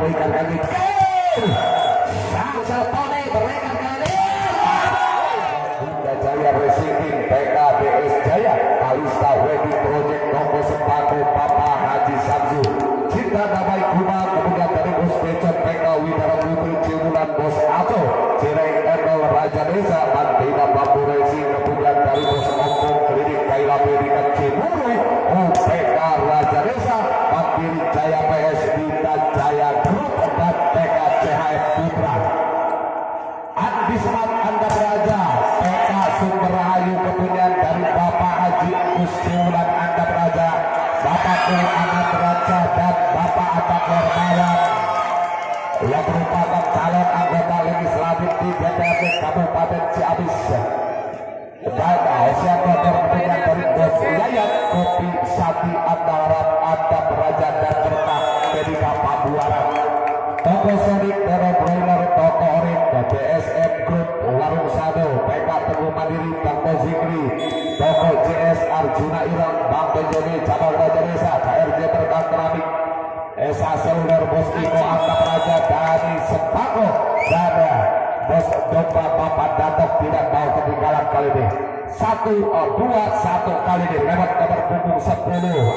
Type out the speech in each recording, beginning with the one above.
berikan kali Samsel Tony berikan kali Bunda Jaya Racing PKBS Jaya Kalista Wedding Project Toko Sepatu Papa Haji Samsu Cinta Damai Kuma kemudian dari Bos Becot PK Widara Putri Cimulan Bos Ato Cireng Endol Raja Desa Mantina Bambu Racing kemudian dari Bos Kabupaten Ciamis. Dan Asia kemudian dari Bos Yayat Kopi Sati Andarat Anda Beraja dan Berkah Medika Pabuaran Toko Sonic Tero Broiler Toko Orin BSM Group Warung Sado PK Teguh Mandiri Toko Zikri Toko JS Arjuna Irang Bang Benjoni Cabang Raja Desa KRJ Berkah Keramik Esa Seluler Bos Iko Antap Raja Dani Sepako Dada Bos Domba Bapak Datok tidak mau ketinggalan kali ini. Satu oh, dua satu kali ini. Lewat nomor punggung 10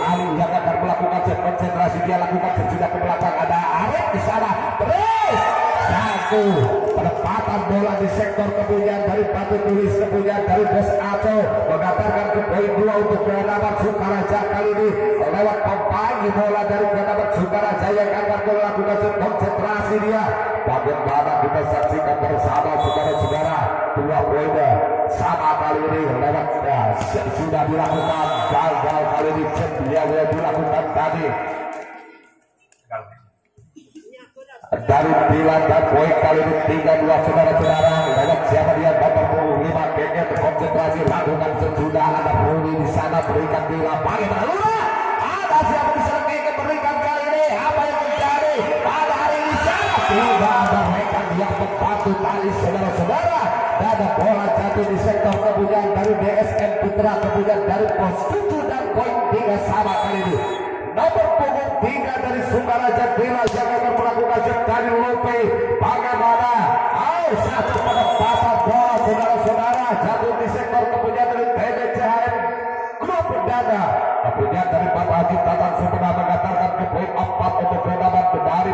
Ali yang akan melakukan set konsentrasi dia lakukan sesudah ke belakang ada Arif di sana. Terus! Satu penempatan bola di sektor kepunyaan dari Batu Tulis kepunyaan dari Bos Aco mengantarkan ke poin dua untuk Granabak Sukaraja kali ini. Lewat pempangi bola dari Granabak Sukaraja yang akan melakukan set konsentrasi dia bagaimana kita saksikan bersama saudara-saudara dua poinnya. Sama kali ini lewat ya, sudah dilakukan. Gagal kali ini dia dilakukan tadi. Dari Bilan dan poin kali ini tiga dua saudara-saudara. Lewat siapa dia? Puluh lima kayaknya konsentrasi lakukan sesudah ada Rudi di sana berikan di lapangan. Ada siapa di batu tali saudara-saudara. Ada bola jatuh di sektor kemudian dari DSN Putra kemudian dari pos 7 dan poin 3 sama kali ini. Nomor punggung 3 empat untuk pendapat dari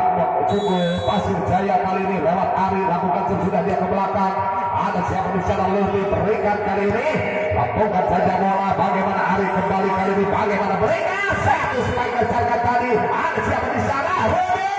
Sungguh Pasir Jaya kali ini. Lewat Ari lakukan sesudah dia ke belakang. Ada siapa di sana? Lebih berikan kali ini. Lakukan saja bola. Bagaimana Ari kembali kali ini? Bagaimana berikan? Satu striker saja tadi. Ada siapa di sana? Rudy!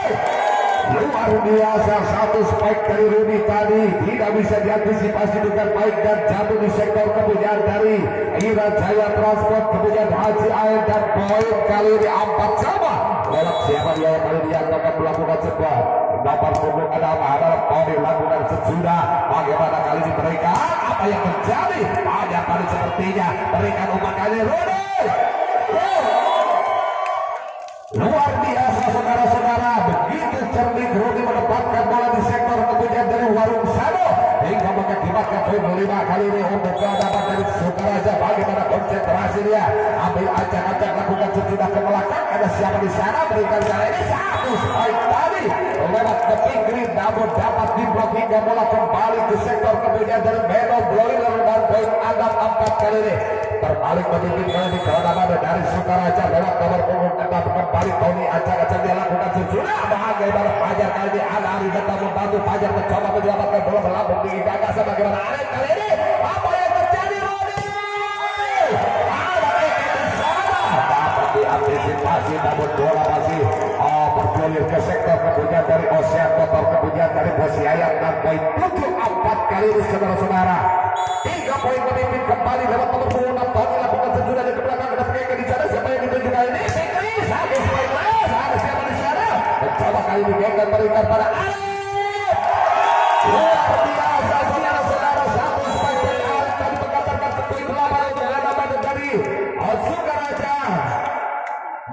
Luar biasa. Satu spike dari Rudy tadi. Tidak bisa diantisipasi dengan baik dan jatuh di sektor kepunyaan dari Ira Jaya Transport kemudian Haji Air dan poin kali ini. Empat sama lewat siapa dia kali ini yang akan melakukan sebuah nomor punggung ada adalah Tony lakukan sesudah bagaimana kali ini mereka apa yang terjadi banyak kali sepertinya berikan umpan kali Rudy luar bagaimana konsentrasi dia ambil acak-acak lakukan sesudah ke belakang. Ada siapa di sana? Berikan kali ini. Satu spike tadi. Lewat ke pinggir namun dapat diblok hingga bola kembali ke sektor kemudian dari Meno Broiler dan poin Adam empat kali ini. Terbalik memimpin kali karena ada dari Sukaraja lewat nomor punggung enam kembali. Tony acak-acak dia lakukan sesudah. Bagaimana Fajar kali ini. Ada Ari datang membantu. Fajar mencoba menyelamatkan bola melambung tinggi gagasan bagaimana Arif kali ini ke kemudian dari Ocean Motor kemudian dari Bos Yayat dan poin 7 4 kali ini saudara-saudara. Tiga poin memimpin kembali lewat nomor punggung 6 Tony lakukan sesudah di belakang ada Eka di sana siapa yang dituju kali ini? Poin lagi ada siapa di sana? Mencoba kali ini Eka berikan pada Arif. Luar biasa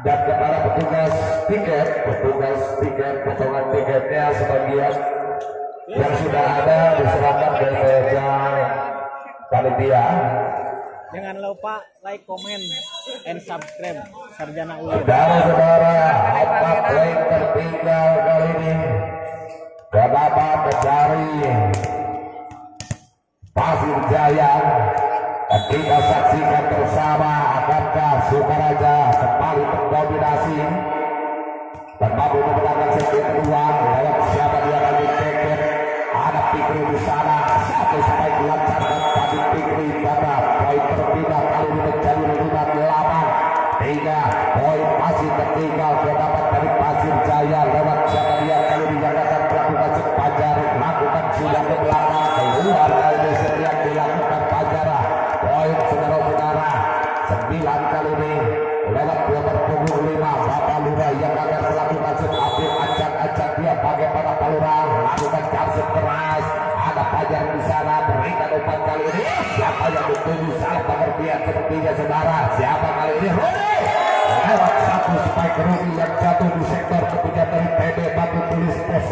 dan kepada petugas tiket, petugas tiket, potongan tiketnya sebagian yang sudah ada diserahkan ke meja panitia Jangan lupa like, comment, and subscribe Sarjana Ulin. Saudara-saudara, empat poin tertinggal kali ini. Kenapa mencari Pasir Jaya? Kita saksikan bersama Sukaraja kembali mendominasi dan mampu memenangkan set kedua. Lewat siapa dia lagi? Keket ada Pikri di sana. Satu spike dilancarkan tadi Pikri karena poin terpindah kali ini menjadi lima delapan tiga poin masih tertinggal. Terdapat dari Pasir Jaya lewat siapa pengertian sepertinya saudara siapa kali ini? Rudi! Lewat satu spike Rudi yang jatuh di sektor ketiga dari PB Batu Tulis Pos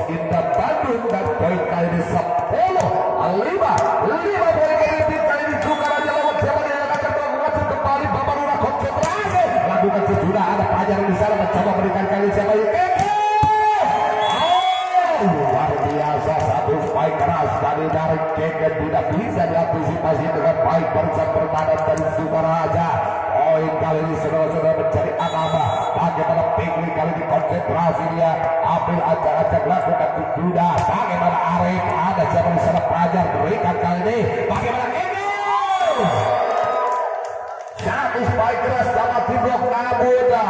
Keke tidak bisa diantisipasi dengan baik barusan permainan dari Sukaraja. Poin kali ini saudara-saudara mencari anama bagaimana Pikri kali ini konsentrasi dia? Ambil acak-acak lakukan sudah bagaimana Arif? Ada siapa di sana berikan kali ini. Bagaimana Keke satu spike keras sama tiblok Nabuda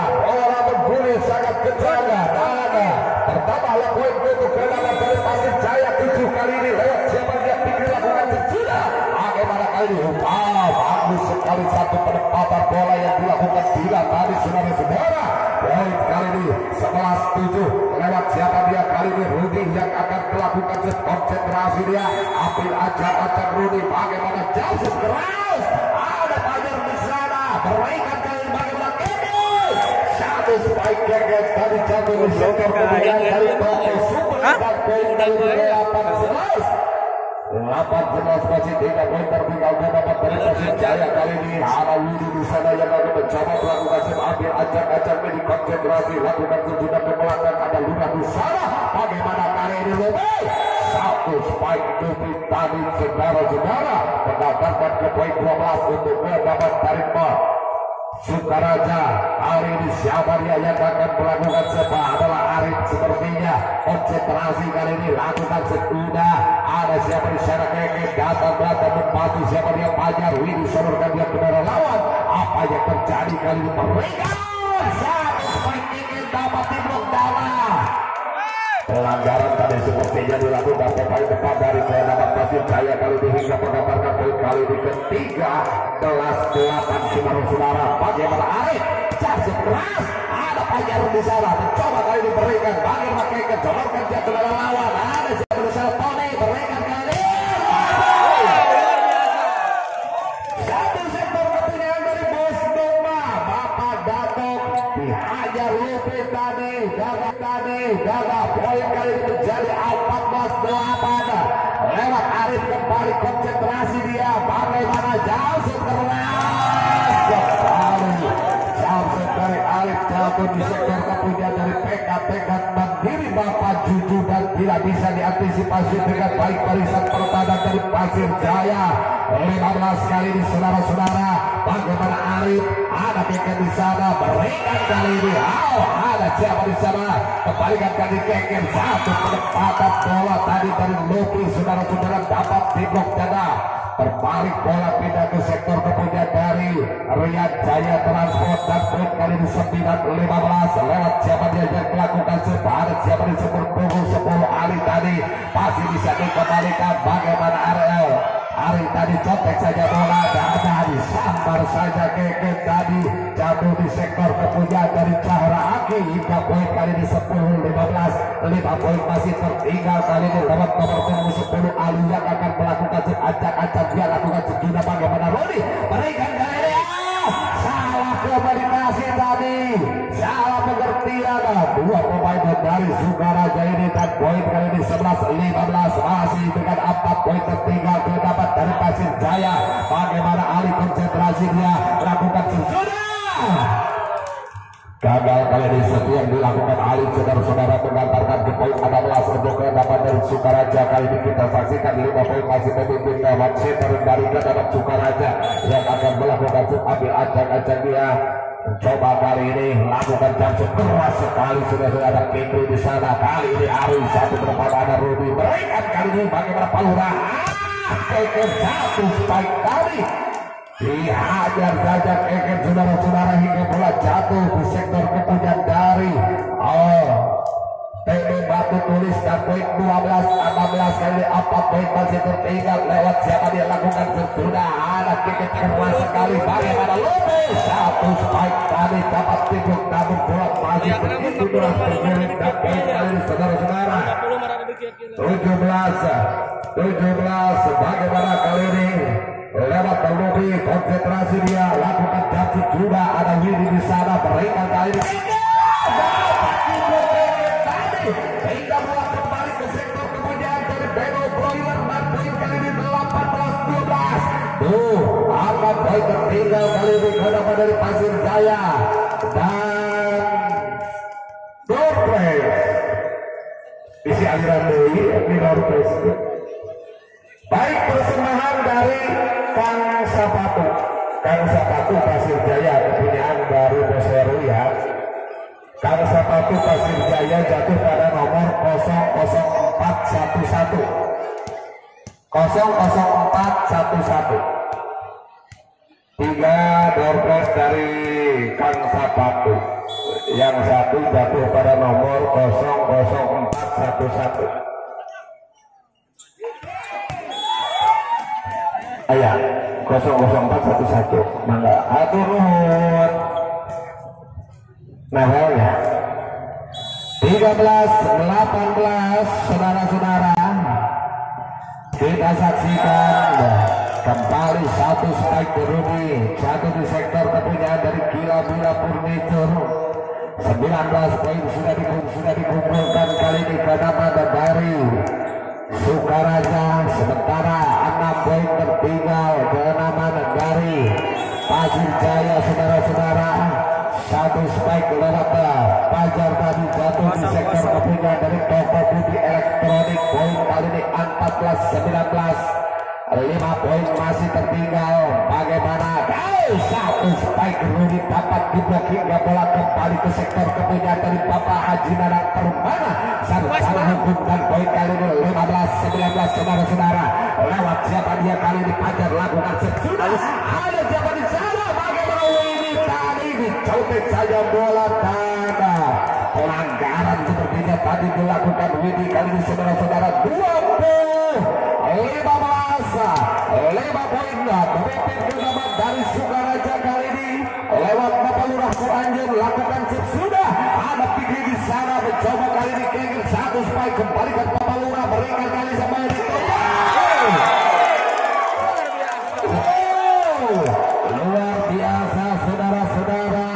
ini. Wah bagus sekali satu penempatan bola yang dilakukan bila tadi sudah saudara poin kali ini sebelas tujuh lewat siapa dia kali ini? Rudi yang akan melakukan konsentrasi dia. Ambil aja acak Rudi bagaimana jauh segera ada Fajar di sana. Berikan kali bagaimana kini satu spike gagal tadi jatuh di sektor kemudian dari Pak Super dan poin dari 8 11 महापात समाजपाचे ते दाखवून गावकऱ्यांनी हारावून दिसायला या गावाकडे जमा प्रामुखाचे महापीर अचार अचारपैकी पंचंद्राचे या प्रकारचे जुना कमळाचा काटा लुटा सारा। हा घेमाना कार्य सातोस पाय टोपी ताबीचे दाराचे दारा पण दादा पटकं वाईट बाबा असतो तो बाबा तारीख Sukaraja hari ini siapa dia yang akan melakukan sepa adalah Arif sepertinya. Konsentrasi kali ini lakukan sesudah ada siapa di sana? Keke datang datang membantu siapa dia? Pajar Widi sodorkan dia ke lawan. Apa yang terjadi kali ini? Mereka satu spike ingin dapat diblok dalam. Pelanggaran tadi sepertinya dilakukan pemain depan dari kehendak kali ini ketiga kelas delapan saudara-saudara. Bagaimana Arif? Jatuh keras. Ada Fajar di sana. Mencoba kali ini berikan. Bagaimana mereka jolorkan dia ke dalam lawan. Ada Di sektor kemudian dari PK tekad mandiri Bapak Juju dan tidak bisa diantisipasi dengan baik barisan pertahanan dari Pasir Jaya. 15 kali ini saudara-saudara bagaimana Arif? Ada Keke di sana berikan kali ini. Oh, ada siapa di sana? Kembalikan kali Keke satu penempatan bola tadi dari Loki saudara-saudara dapat diblok dada berbalik bola pindah ke sektor kemudian dari Riyad Jaya Transport. Dan kali ini 9-15 lewat siapa dia yang melakukan sepadan siapa di sepuluh punggung 10 Ali tadi. Masih bisa dikembalikan bagaimana Ariel? Ari tadi contek saja bola dan tadi sambar saja keke tadi jatuh di sektor kepunyaan dari Cahra Aki. Hingga poin kali ini 10 15 5 poin masih tertinggal kali ini. Lewat nomor punggung 10 Ali yang akan Pasir Jaya. Bagaimana Ali konsentrasi dia? Lakukan sudah Gagal kali ini yang dilakukan Ali saudara-saudara mengantarkan ke poin 16 untuk kedapat dari Sukaraja. Kali ini kita saksikan 5 poin masih memimpin lewat center dari kedapat Sukaraja yang akan melakukan ambil ajak-ajak dia. Coba kali ini lakukan jump keras sekali sudah sudah ada Kingri di sana. Kali ini Ari satu ada Ruby berikan kali ini bagaimana Palura Kekem satu spike tadi dihajar saja keket saudara-saudara hingga bola jatuh di sektor kepunyaan dari oh TB Batu tulis dan poin 12 16 kali apa poin masih tertinggal lewat siapa dia lakukan sesudah ada keket keras sekali bagaimana Lopez satu spike tadi dapat timbuk namun bola masih begitu keras bergulir dan poin kali saudara-saudara 17 17 bagaimana kali ini lewat terlebih konsentrasi dia lakukan jatuh juga ada Willy di sana berikan kali ini dan poin kali ini 18-12 tuh akan poin tertinggal kali ini kenapa dari Pasir Jaya. Dan Dorpres isi aliran Dorpres baik persembahan dari Kang Sapatu. Kang Sapatu Pasir Jaya kepunyaan dari Boseru ya. Kang Sapatu Pasir Jaya jatuh pada nomor 00411 00411 tiga doorpress dari Kang Sapatu. Yang satu jatuh pada nomor 00411 Ayah 00411 mangga. Atur nuhun nah ya. 13 18 saudara-saudara. Kita saksikan kembali satu strike beruni satu di sektor kepunyaan dari Gila Bila Furniture 19 poin sudah dikumpulkan, kali ini kenapa dari Sukaraja sementara enam poin tertinggal ke nama dari Pasir Jaya saudara-saudara. Satu spike lewat Pajar tadi jatuh di sektor kepunya dari toko budi elektronik. Poin kali ini 14 19 lima poin masih tertinggal. Bagaimana satu spike Rudi dapat diblok hingga bola kembali ke sektor kepunyaan dari Bapak Haji Nanang Permana. Sarjana hukum dan poin kali ini 15 19 saudara-saudara. Lewat siapa dia kali ini? Pajar lakukan sesudah ada siapa di sana? Bagaimana ini? Tadi dicotek saja bola tanda pelanggaran sepertinya tadi dilakukan Widi kali ini saudara-saudara. 20 15 lima poin. Memimpin kedapat satu supaya kembali ke Bapak Lurah berikan kali sampai di luar biasa. Saudara-saudara.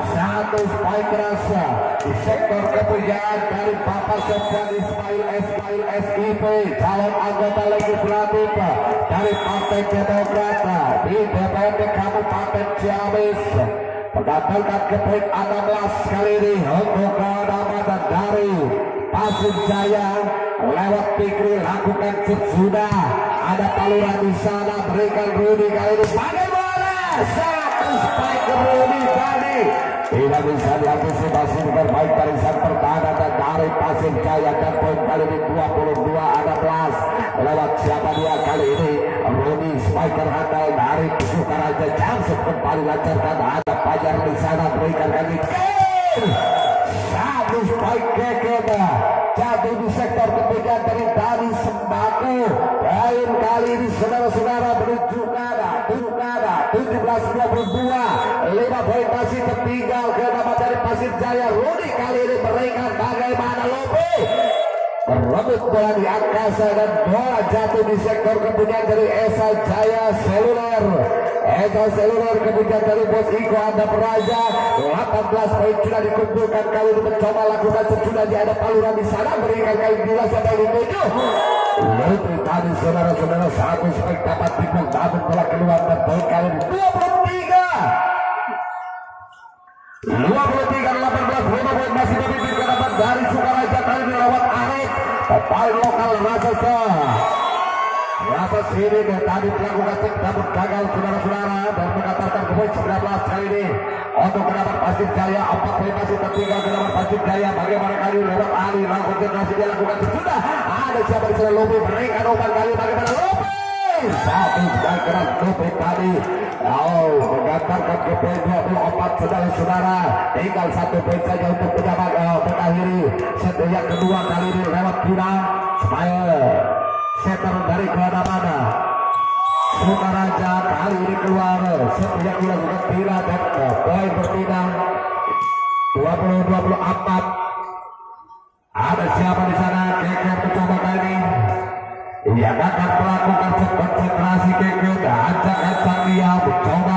Satu spike rasa di sektor kepunyaan dari Bapak Sofyan Ismail Ismail SIP calon anggota legislatif dari Partai Demokrat di DPRD Kabupaten Ciamis mendapatkan ke poin 16 kali ini. Untuk kedatangan dari Pasir Jaya lewat Pikri lakukan sudah. Ada Palura di sana berikan Rudi kali ini. Bagaimana satu spike Rudi tadi tidak bisa diantisipasi dengan baik dari sang pertahanan dan dari Pasir Jaya. Dan poin kali ini 22 ada plus lewat siapa dia kali ini? Rudi spiker handal dari Sukaraja Jansen kembali lancarkan ada Pajar di sana berikan kali satu spike kekena jatuh di sektor ketiga dari dari sembako. Lain kali ini saudara-saudara menuju kada tujuh kada 17-22 lima poin masih tertinggal ke nama dari Pasir Jaya. Rudi kali ini berikan bagaimana Lopi merebut bola di angkasa dan bola jatuh di sektor kepunyaan dari Esa Jaya Seluler Eka seluler kemudian dari bos Iko ada Peraja 18 poin sudah dikumpulkan. Kali ini mencoba lakukan sesudah di ada paluran di sana. Berikan kali dua sampai di tujuh Lalu tadi saudara-saudara satu spek dapat dipuk. Namun telah keluar dan poin kali ini 23 23 18 lima poin. Masih memimpin ke dapat dari Sukaraja. Kali ini lewat Arif pemain lokal Rasa Rasa sini deh tadi melakukan cek namun gagal saudara-saudara dan mengantarkan ke poin 19 kali ini untuk mendapat Pasir Jaya empat poin masih tertinggal ke dapat Pasir Jaya bagaimana kali lewat Ali langsung konsentrasi dia lakukan. Sesudah ada siapa di sana? Lopi berikan umpan kali bagaimana? Lopi satu sekali keras Lopi tadi. Oh, mengantarkan ke poin 24 saudara-saudara. Tinggal satu poin saja untuk mendapat uh, mengakhiri set yang kedua kali ini lewat Pina Smile setter dari ke mana-mana Sukaraja kali ini keluar. Set yang dilakukan Pina dan poin berpindah 20-24 ada siapa di sana? Keker mencoba kali. Ini ia akan melakukan konsentrasi Keker ajak-ajak dia. Mencoba